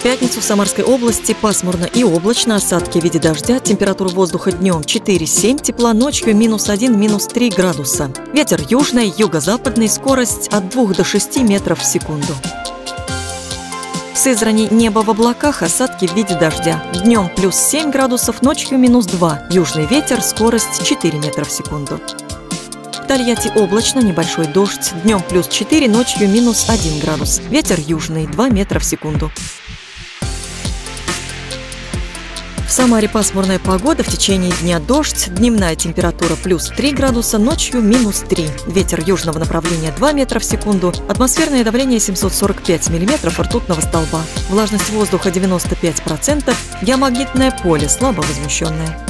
пятницу в Самарской области пасмурно и облачно, осадки в виде дождя, температура воздуха днем 4-7 тепла, ночью минус 1, минус 3 градуса. Ветер южный, юго-западный, скорость от 2 до 6 метров в секунду. В Сызрани небо в облаках, осадки в виде дождя. Днем плюс 7 градусов, ночью минус 2. Южный ветер, скорость 4 метра в секунду. В Тольятти облачно, небольшой дождь. Днем плюс 4, ночью минус 1 градус. Ветер южный, 2 метра в секунду. В Самаре пасмурная погода, в течение дня дождь, дневная температура плюс 3 градуса, ночью минус 3. Ветер южного направления 2 метра в секунду, атмосферное давление 745 миллиметров ртутного столба, влажность воздуха 95%, геомагнитное поле слабо возмущенное.